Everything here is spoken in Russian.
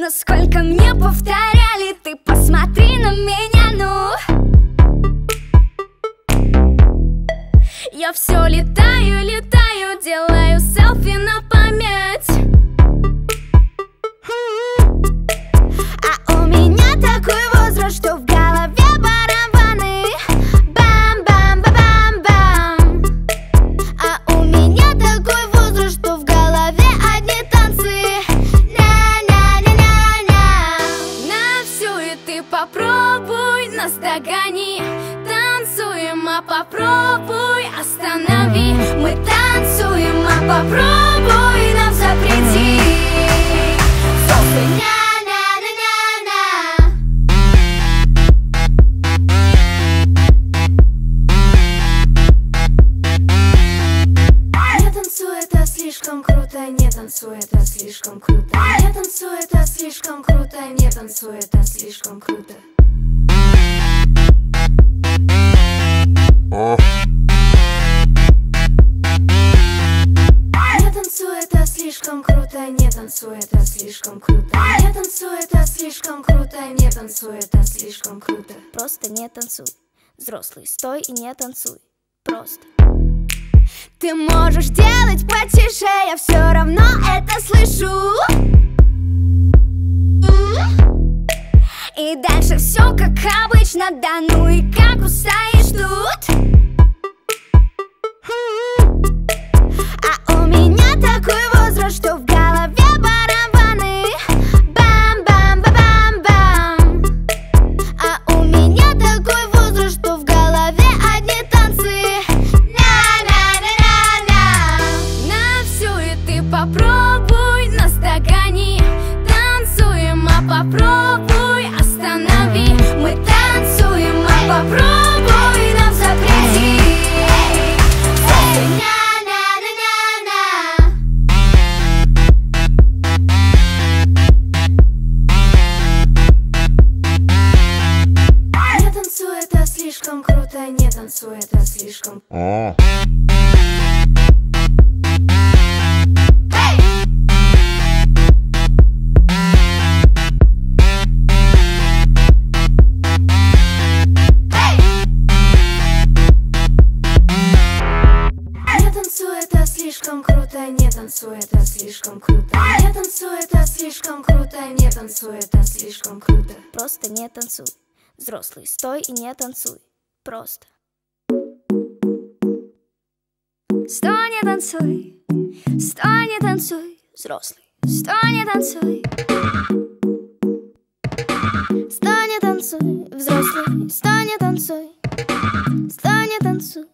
Но сколько мне повторяли, ты посмотри на меня, ну. Я все летаю, летаю, делаю селфи на нас догони Танцуем, а попробуй, останови. Мы танцуем, а попробуй, нам запрети. Это слишком круто, не это слишком круто. Не танцуй, это слишком круто, не танцуй, это слишком круто танцуй, это слишком круто Не танцуй, это слишком круто, не танцуй, это слишком круто Просто не танцуй. Взрослый, стой и не танцуй. Просто. Ты можешь делать потише, я все равно это слышу И дальше все как обычно, да ну и как устоишь тут не танцуй, это слишком О, это слишком круто, не танцуй, это слишком круто Не танцуй, это слишком круто, не танцуй, это слишком круто Просто не танцуй. Взрослый, стой и не танцуй. Просто. Стань и танцуй, стань и танцуй, взрослый, Стань и танцуй. стань и танцуй, взрослый, Стань и танцуй, стань и танцуй.